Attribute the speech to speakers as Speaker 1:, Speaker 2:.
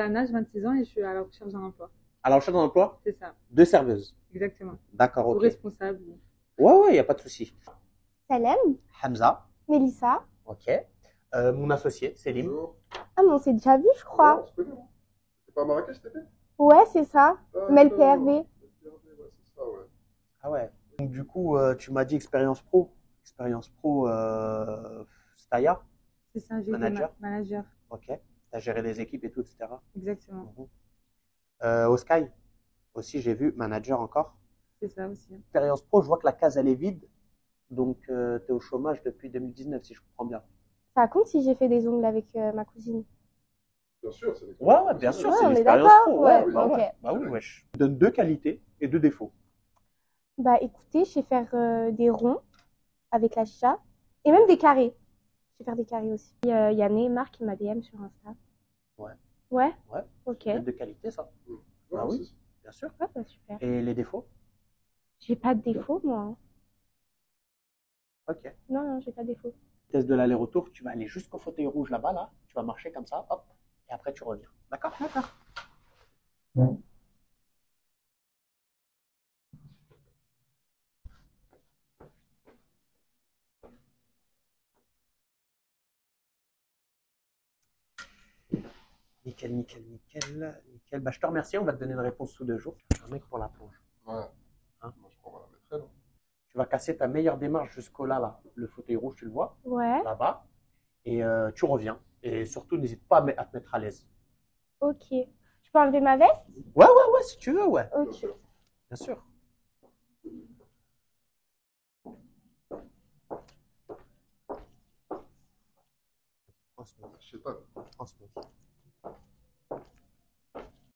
Speaker 1: Anna, j'ai 26 ans et je suis à la recherche d'un emploi.
Speaker 2: À la recherche d'un emploi
Speaker 1: C'est ça,
Speaker 2: de serveuse.
Speaker 1: exactement.
Speaker 2: D'accord,
Speaker 1: Ou
Speaker 2: ok.
Speaker 1: responsable.
Speaker 2: Ouais, ouais, il n'y a pas de souci.
Speaker 3: Salem,
Speaker 2: Hamza,
Speaker 3: Mélissa.
Speaker 2: ok. Euh, mon associé, Selim.
Speaker 4: Bonjour.
Speaker 3: Ah, mais on s'est déjà vu, je crois.
Speaker 4: Connaît, hein. C'est pas à Marrakech, t'étais
Speaker 3: Ouais, c'est ça.
Speaker 4: Ah,
Speaker 3: Mel
Speaker 4: d'accord.
Speaker 3: PRV.
Speaker 4: Mel PRV, ouais, c'est ça, ouais.
Speaker 2: Ah ouais. Donc, du coup, euh, tu m'as dit expérience pro. Expérience pro, euh, Staya,
Speaker 1: C'est ça, j'ai
Speaker 2: Manager.
Speaker 1: ma- manager.
Speaker 2: ok. Tu as géré les équipes et tout, etc.
Speaker 1: Exactement,
Speaker 2: Mhm. Euh, au Sky, aussi, j'ai vu, manager encore.
Speaker 1: c'est ça aussi.
Speaker 2: Expérience pro, je vois que la case, elle est vide. Donc, tu es au chômage depuis 2019, si je comprends bien.
Speaker 3: Ça compte si j'ai fait des ongles avec euh, ma cousine?
Speaker 4: Bien sûr, c'est
Speaker 2: Ouais, ouais, bien sûr,
Speaker 3: Ouais,
Speaker 2: c'est
Speaker 3: on est
Speaker 2: l'expérience
Speaker 3: d'accord,
Speaker 2: pro.
Speaker 3: ouais,
Speaker 2: bah, ouais. bah oui, wesh. Donne deux qualités et deux défauts.
Speaker 3: Bah écoutez, je sais faire euh, des ronds avec la chicha et même des carrés. Sais faire des carrés aussi. Il y a il y a Neymar qui m'a DM sur Insta.
Speaker 2: Ouais.
Speaker 3: Ouais?
Speaker 2: Ouais.
Speaker 3: Ok.
Speaker 2: C'est deux qualités, ça,
Speaker 4: Ouais,
Speaker 2: Ah oui? bien sûr.
Speaker 3: Ouais, bah, super.
Speaker 2: Et les défauts?
Speaker 3: J'ai pas de défaut, moi. hein.
Speaker 2: Ok.
Speaker 3: Non, non, j'ai pas de défaut.
Speaker 2: Test de l'aller-retour, tu vas aller jusqu'au fauteuil rouge là-bas, là. Tu vas marcher comme ça, hop. Et après, tu reviens. D'accord?
Speaker 3: D'accord.
Speaker 2: Nickel, nickel, nickel, nickel. Bah, je te remercie. On va te donner une réponse sous deux jours. Un mec pour la plonge.
Speaker 4: Ouais.
Speaker 2: Hein?
Speaker 4: Moi, je crois qu'on va la mettre elle.
Speaker 2: Tu vas casser ta meilleure démarche jusqu'au là, là. Le fauteuil rouge, tu le vois,
Speaker 3: Ouais,
Speaker 2: là-bas. Et euh, tu reviens. Et surtout, n'hésite pas à te mettre à l'aise.
Speaker 3: ok. Je peux enlever ma veste?
Speaker 2: Ouais, ouais, ouais, si tu veux, ouais.
Speaker 4: Bien
Speaker 3: Ok.
Speaker 4: sûr.
Speaker 2: Bien sûr.
Speaker 4: Je sais pas.
Speaker 2: Thank you.